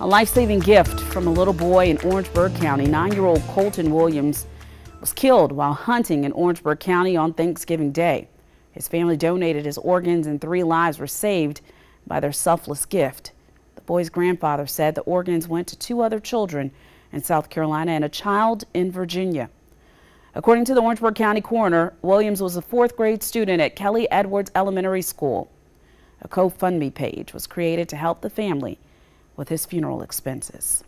A life-saving gift from a little boy in Orangeburg County. Nine-year-old Colton Williams was killed while hunting in Orangeburg County on Thanksgiving Day. His family donated his organs and three lives were saved by their selfless gift. The boy's grandfather said the organs went to two other children in South Carolina and a child in Virginia. According to the Orangeburg County coroner, Williams was a fourth grade student at Kelly Edwards Elementary School. A GoFundMe page was created to help the family with his funeral expenses.